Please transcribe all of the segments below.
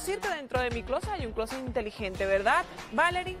decir dentro de mi closet hay un closet inteligente, ¿verdad, Valerie?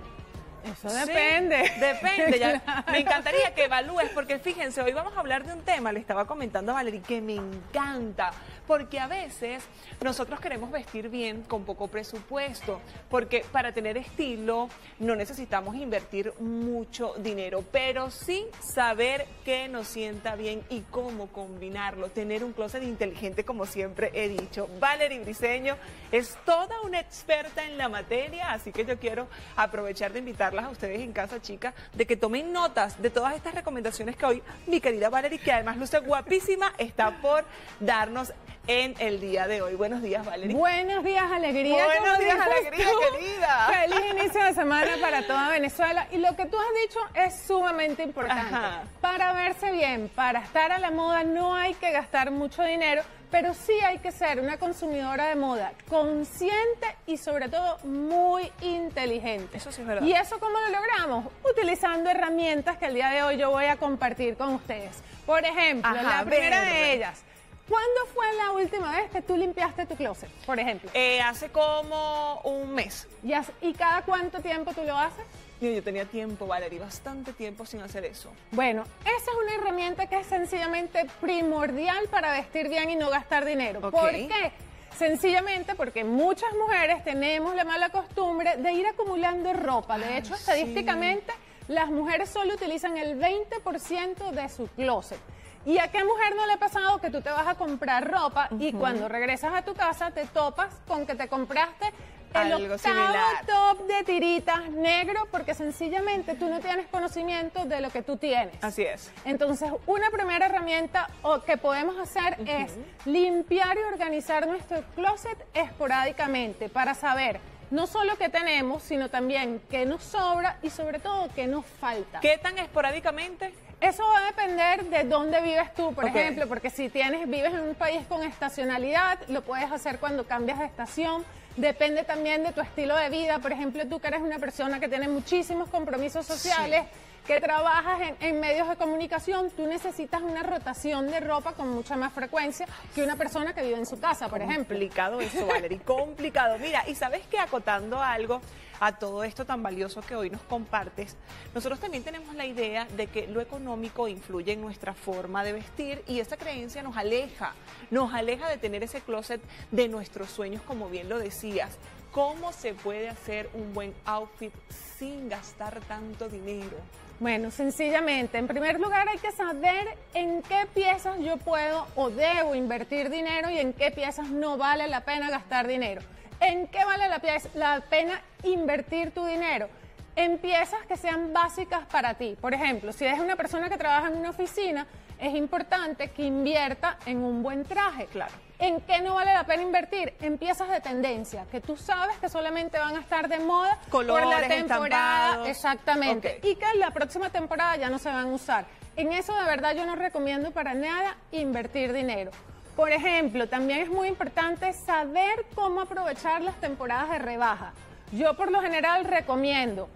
Eso Sí, depende. depende. ya. Claro. Me encantaría que evalúes, porque fíjense, hoy vamos a hablar de un tema, le estaba comentando a Valerie, que me encanta, porque a veces nosotros queremos vestir bien con poco presupuesto, porque para tener estilo no necesitamos invertir mucho dinero, pero sí saber qué nos sienta bien y cómo combinarlo, tener un closet inteligente, como siempre he dicho. Valerie Briseño es toda una experta en la materia, así que yo quiero aprovechar de invitarlas a ustedes en casa, chicas, de que tomen notas de todas estas recomendaciones que hoy mi querida Valerie, que además luce guapísima, está por darnos en el día de hoy. Buenos días, Valerie. Buenos días, alegría. Buenos días, alegría, tú. querida. Feliz inicio de semana para toda Venezuela. Y lo que tú has dicho es sumamente importante. Ajá. Para verse bien, para estar a la moda, no hay que gastar mucho dinero, pero sí hay que ser una consumidora de moda consciente y sobre todo muy inteligente. Eso sí es verdad. ¿Y eso cómo lo logramos? Utilizando herramientas que el día de hoy yo voy a compartir con ustedes. Por ejemplo, Ajá, la primera de ellas. ¿Cuándo fue la última vez que tú limpiaste tu closet, por ejemplo? Eh, hace como un mes. ¿Y, ¿Y cada cuánto tiempo tú lo haces? Yo, yo tenía tiempo, Valerie, bastante tiempo sin hacer eso. Bueno, esa es una herramienta que es sencillamente primordial para vestir bien y no gastar dinero. ¿Por qué? Sencillamente porque muchas mujeres tenemos la mala costumbre de ir acumulando ropa. De Ay, hecho, sí. estadísticamente, las mujeres solo utilizan el 20% de su closet. ¿Y a qué mujer no le ha pasado que tú te vas a comprar ropa y cuando regresas a tu casa te topas con que te compraste el Algo octavo similar. top de tiritas negro porque sencillamente tú no tienes conocimiento de lo que tú tienes. Así es. Entonces, una primera herramienta o que podemos hacer es limpiar y organizar nuestro closet esporádicamente para saber no solo qué tenemos, sino también qué nos sobra y sobre todo qué nos falta. ¿Qué tan esporádicamente? Eso va a depender de dónde vives tú, por ejemplo, porque si tienes vives en un país con estacionalidad, lo puedes hacer cuando cambias de estación. Depende también de tu estilo de vida. Por ejemplo, tú que eres una persona que tiene muchísimos compromisos sociales, que trabajas en, en medios de comunicación, tú necesitas una rotación de ropa con mucha más frecuencia que una persona que vive en su casa, por ejemplo. Complicado eso, Valerie, complicado. Mira, y sabes que acotando algo a todo esto tan valioso que hoy nos compartes, nosotros también tenemos la idea de que lo económico influye en nuestra forma de vestir y esa creencia nos aleja, nos aleja de tener ese closet de nuestros sueños, como bien lo decías. ¿Cómo se puede hacer un buen outfit sin gastar tanto dinero? Bueno, sencillamente, en primer lugar hay que saber en qué piezas yo puedo o debo invertir dinero y en qué piezas no vale la pena gastar dinero. ¿En qué vale la, pieza- la pena invertir tu dinero? En piezas que sean básicas para ti. Por ejemplo, si eres una persona que trabaja en una oficina, es importante que invierta en un buen traje. Claro. ¿En qué no vale la pena invertir? En piezas de tendencia, que tú sabes que solamente van a estar de moda por la temporada. estampados. Exactamente. Y que en la próxima temporada ya no se van a usar. En eso de verdad yo no recomiendo para nada invertir dinero. Por ejemplo, también es muy importante saber cómo aprovechar las temporadas de rebaja. Yo por lo general recomiendo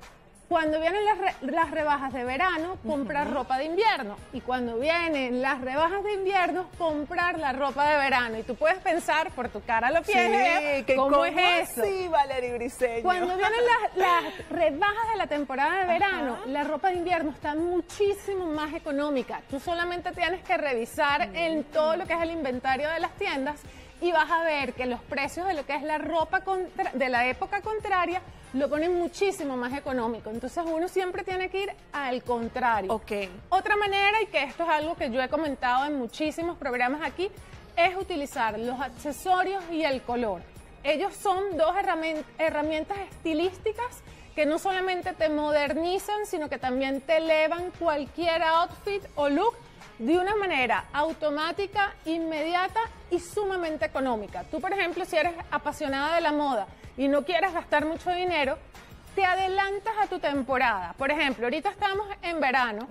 cuando vienen las, re- las rebajas de verano, comprar ropa de invierno. Y cuando vienen las rebajas de invierno, comprar la ropa de verano. Y tú puedes pensar, por tu cara lo piensas, que ¿cómo, es eso? así, Valerie Briseño? Cuando vienen las, las rebajas de la temporada de verano, la ropa de invierno está muchísimo más económica. Tú solamente tienes que revisar en todo lo que es el inventario de las tiendas y vas a ver que los precios de lo que es la ropa contra- de la época contraria lo ponen muchísimo más económico. Entonces uno siempre tiene que ir al contrario. Ok. Otra manera, y que esto es algo que yo he comentado en muchísimos programas aquí, es utilizar los accesorios y el color. Ellos son dos herramientas estilísticas que no solamente te modernizan, sino que también te elevan cualquier outfit o look de una manera automática, inmediata y sumamente económica. Tú, por ejemplo, si eres apasionada de la moda y no quieres gastar mucho dinero, te adelantas a tu temporada. Por ejemplo, ahorita estamos en verano,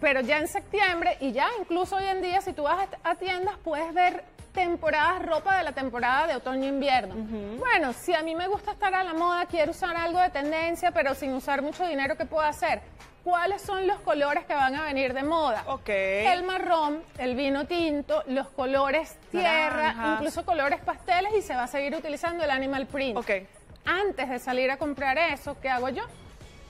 pero ya en septiembre y ya incluso hoy en día si tú vas a a tiendas puedes ver temporadas, ropa de la temporada de otoño-invierno. Bueno, si a mí me gusta estar a la moda, quiero usar algo de tendencia, pero sin usar mucho dinero, ¿qué puedo hacer? Cuáles son los colores que van a venir de moda. Ok. El marrón, el vino tinto, los colores tierra, Naranjas. incluso colores pasteles y se va a seguir utilizando el animal print. Ok. Antes de salir a comprar eso, ¿qué hago yo?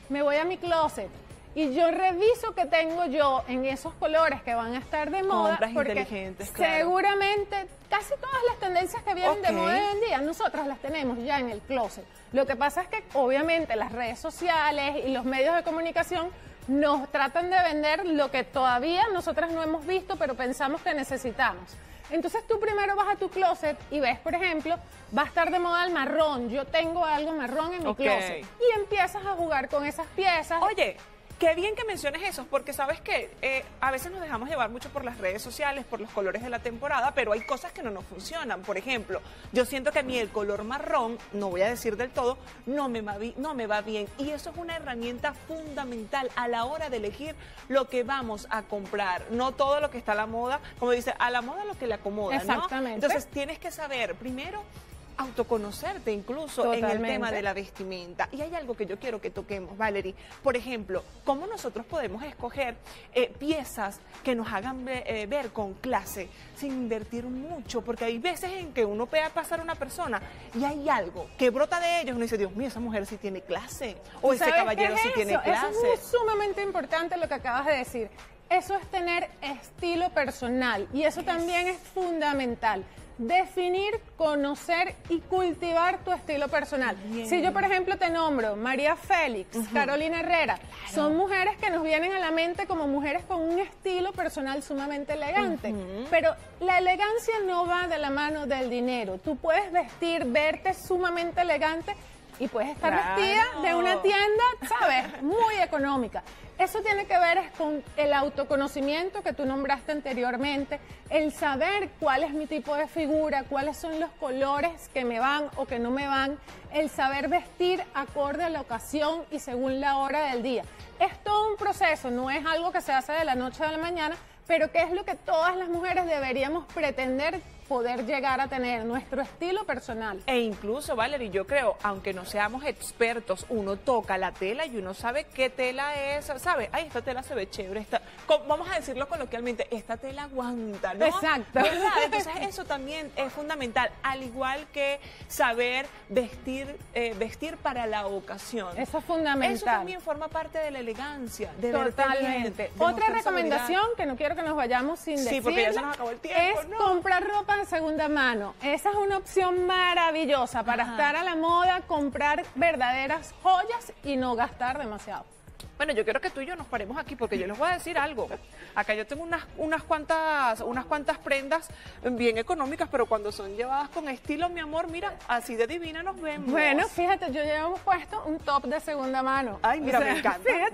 Me voy a mi closet y yo reviso qué tengo yo en esos colores que van a estar de moda. Compras porque inteligentes, claro. seguramente casi todas las tendencias que vienen de moda hoy en día, nosotras las tenemos ya en el closet. Lo que pasa es que obviamente las redes sociales y los medios de comunicación nos tratan de vender lo que todavía nosotras no hemos visto, pero pensamos que necesitamos. Entonces tú primero vas a tu closet y ves, por ejemplo, va a estar de moda el marrón. Yo tengo algo marrón en mi closet. Y empiezas a jugar con esas piezas. Oye, qué bien que menciones eso, porque sabes que eh, a veces nos dejamos llevar mucho por las redes sociales, por los colores de la temporada, pero hay cosas que no nos funcionan. Por ejemplo, yo siento que a mí el color marrón, no voy a decir del todo, no me va, no me va bien. Y eso es una herramienta fundamental a la hora de elegir lo que vamos a comprar. No todo lo que está a la moda, como dice, a la moda lo que le acomoda. ¿no? Exactamente. Entonces tienes que saber, primero, autoconocerte incluso en el tema de la vestimenta. Y hay algo que yo quiero que toquemos, Valerie. Por ejemplo, cómo nosotros podemos escoger eh, piezas que nos hagan ve- eh, ver con clase sin invertir mucho, porque hay veces en que uno ve pasar una persona y hay algo que brota de ellos y uno dice, Dios mío, esa mujer sí tiene clase, o ese ¿Sabes caballero es sí tiene clase. Eso es muy sumamente importante lo que acabas de decir. Eso es tener estilo personal y eso también es fundamental. Definir, conocer y cultivar tu estilo personal. Bien. Si yo, por ejemplo, te nombro María Félix, Carolina Herrera, son mujeres que nos vienen a la mente como mujeres con un estilo personal sumamente elegante. Pero la elegancia no va de la mano del dinero. Tú puedes vestir, verte sumamente elegante y puedes estar Claro. vestida de una tienda, ¿sabes? Muy económica. Eso tiene que ver con el autoconocimiento que tú nombraste anteriormente, el saber cuál es mi tipo de figura, cuáles son los colores que me van o que no me van, el saber vestir acorde a la ocasión y según la hora del día. Es todo un proceso, no es algo que se hace de la noche a la mañana, pero que es lo que todas las mujeres deberíamos pretender poder llegar a tener, nuestro estilo personal. E incluso, Valerie, yo creo, aunque no seamos expertos, uno toca la tela y uno sabe qué tela es, ¿sabe? Ay, esta tela se ve chévere, esta, vamos a decirlo coloquialmente, esta tela aguanta, ¿no? Exacto. ¿Verdad? Entonces eso también es fundamental, al igual que saber vestir, eh, vestir para la ocasión. Eso es fundamental. Eso también forma parte de la elegancia, de bien, Totalmente. de Otra recomendación seguridad. que no quiero que nos vayamos sin Sí, decir porque ya se nos acabó el tiempo, es ¿no? comprar ropa de segunda mano. Esa es una opción maravillosa para Ajá. estar a la moda, comprar verdaderas joyas y no gastar demasiado. Bueno, yo quiero que tú y yo nos paremos aquí porque yo les voy a decir algo. Acá yo tengo unas, unas, cuantas, unas cuantas prendas bien económicas, pero cuando son llevadas con estilo, mi amor, mira, así de divina nos vemos. Bueno, fíjate, yo llevo puesto un top de segunda mano. Ay, mira, O sea, me encanta. fíjate.